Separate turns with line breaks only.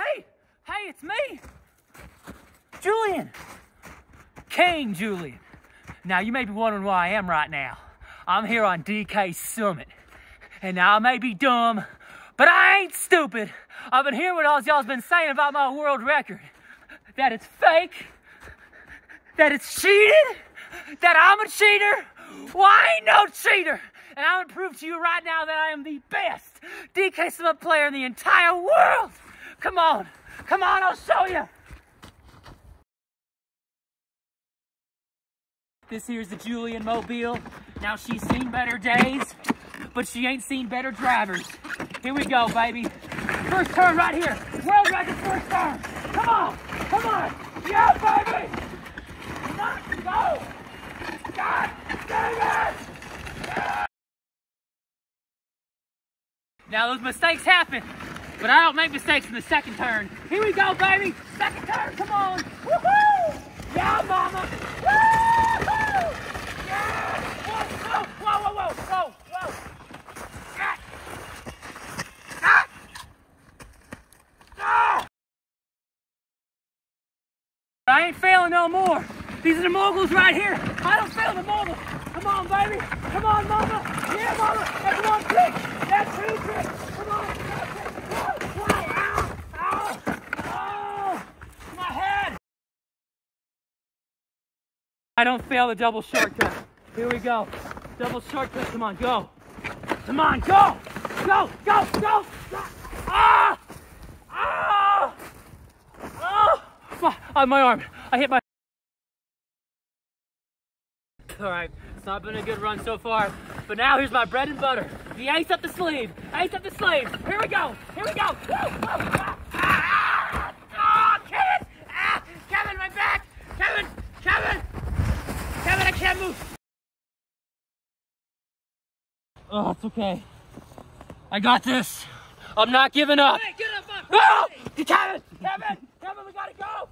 Hey, hey, it's me, Julian, King Julian. Now, you may be wondering where I am right now. I'm here on DK Summit. And now I may be dumb, but I ain't stupid. I've been hearing what all y'all's been saying about my world record. That it's fake, that it's cheated, that I'm a cheater. Well, I ain't no cheater. And I'm gonna prove to you right now that I am the best DK Summit player in the entire world. Come on, come on, I'll show you. This here's the Julian Mobile. Now she's seen better days, but she ain't seen better drivers. Here we go, baby. First turn right here. World record first turn. Come on, come on. Yeah, baby. On, go. God damn it. Now those mistakes happen, but I don't make mistakes in the second turn. Here we go, baby. Second turn, come on. Woohoo! Yeah, mama. Woohoo! Yeah! Whoa, whoa, whoa, whoa, whoa, whoa. Ah! Ah! Ah! I ain't failing no more. These are the moguls right here. I don't fail the moguls. Come on, baby. Come on, mama. Yeah, mama. That's one trick. That's two tricks. Come on. That's it. Whoa, whoa. Ow. Ow. Oh, my head. I don't fail the double shortcut. Here we go. Double shortcut. Come on, go. Come on, go. Go, go, go. Ah! Ah! Ah! On my arm. I hit my. All right, it's not been a good run so far, but now here's my bread and butter. The ace up the sleeve. Ace up the sleeve. Here we go. Here we go. Woo! Woo! Ah! Ah! Ah! Kevin! Ah! Kevin, my back! Kevin! Kevin! Kevin, I can't move. Oh, it's okay. I got this. I'm not giving up.
Hey, get up
Oh! Kevin! Kevin! Kevin, we gotta go!